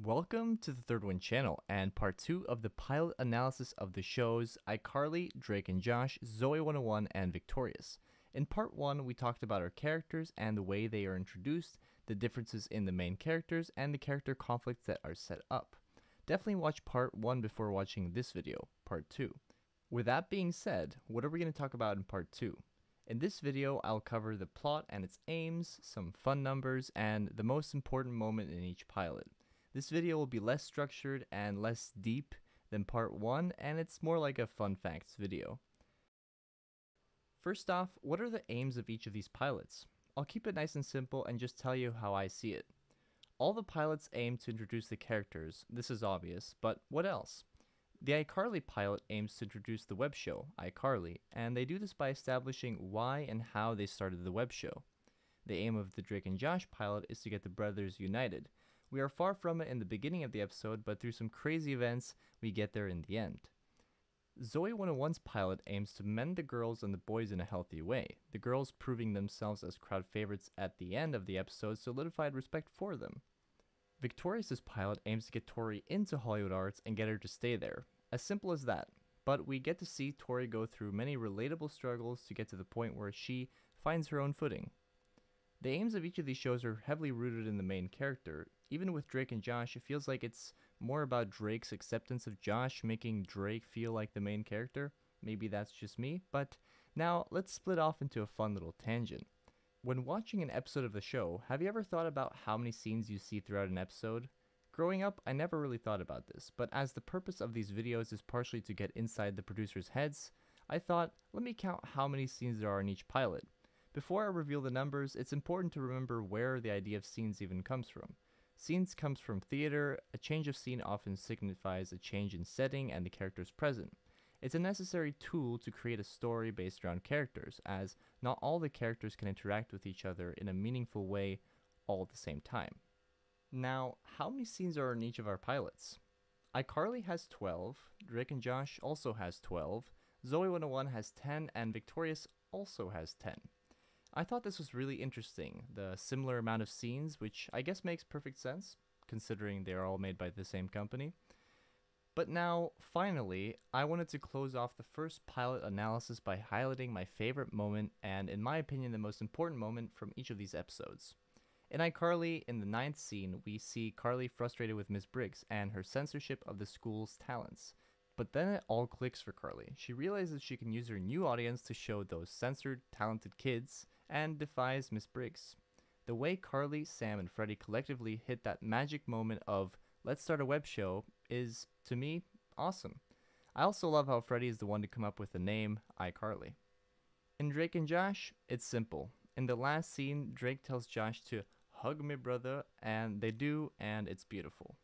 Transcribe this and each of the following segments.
Welcome to the Third Wind channel and part 2 of the pilot analysis of the shows iCarly, Drake and Josh, Zoey 101, and Victorious. In part 1, we talked about our characters and the way they are introduced, the differences in the main characters, and the character conflicts that are set up. Definitely watch part 1 before watching this video, part 2. With that being said, what are we going to talk about in part 2? In this video, I'll cover the plot and its aims, some fun numbers, and the most important moment in each pilot. This video will be less structured and less deep than part 1, and it's more like a fun facts video. First off, what are the aims of each of these pilots? I'll keep it nice and simple and just tell you how I see it. All the pilots aim to introduce the characters, this is obvious, but what else? The iCarly pilot aims to introduce the web show, iCarly, and they do this by establishing why and how they started the web show. The aim of the Drake and Josh pilot is to get the brothers united, we are far from it in the beginning of the episode, but through some crazy events, we get there in the end. Zoey 101's pilot aims to mend the girls and the boys in a healthy way, the girls proving themselves as crowd favorites at the end of the episode solidified respect for them. Victorious's pilot aims to get Tori into Hollywood Arts and get her to stay there. As simple as that. But we get to see Tori go through many relatable struggles to get to the point where she finds her own footing. The aims of each of these shows are heavily rooted in the main character. Even with Drake and Josh, it feels like it's more about Drake's acceptance of Josh, making Drake feel like the main character. Maybe that's just me, but now let's split off into a fun little tangent. When watching an episode of the show, have you ever thought about how many scenes you see throughout an episode? Growing up, I never really thought about this, but as the purpose of these videos is partially to get inside the producers' heads, I thought, let me count how many scenes there are in each pilot. Before I reveal the numbers, it's important to remember where the idea of scenes even comes from. Scenes comes from theater, a change of scene often signifies a change in setting and the characters present. It's a necessary tool to create a story based around characters, as not all the characters can interact with each other in a meaningful way all at the same time. Now, how many scenes are in each of our pilots? iCarly has 12, Drake and Josh also has 12, Zoey 101 has 10, and Victorious also has 10. I thought this was really interesting, the similar amount of scenes, which I guess makes perfect sense, considering they are all made by the same company. But now, finally, I wanted to close off the first pilot analysis by highlighting my favorite moment and, in my opinion, the most important moment from each of these episodes. In iCarly, in the ninth scene, we see Carly frustrated with Miss Briggs and her censorship of the school's talents. But then it all clicks for Carly. She realizes she can use her new audience to show those censored, talented kids and defies Miss Briggs. The way Carly, Sam, and Freddie collectively hit that magic moment of let's start a web show is, to me, awesome. I also love how Freddie is the one to come up with the name iCarly. In Drake and Josh, it's simple. In the last scene, Drake tells Josh to hug me brother, and they do, and it's beautiful.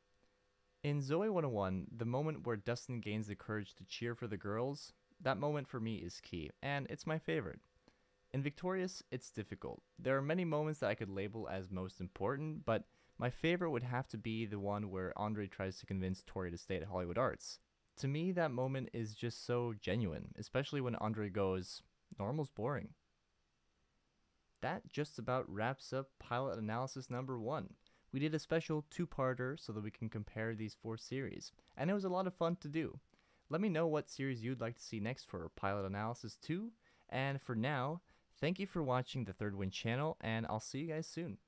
In Zoey 101, the moment where Dustin gains the courage to cheer for the girls, that moment for me is key, and it's my favorite. In Victorious, it's difficult. There are many moments that I could label as most important, but my favorite would have to be the one where Andre tries to convince Tori to stay at Hollywood Arts. To me, that moment is just so genuine, especially when Andre goes, Normal's boring. That just about wraps up pilot analysis number one. We did a special two-parter so that we can compare these four series, and it was a lot of fun to do. Let me know what series you'd like to see next for Pilot Analysis 2, and for now, thank you for watching the Third Wind channel, and I'll see you guys soon.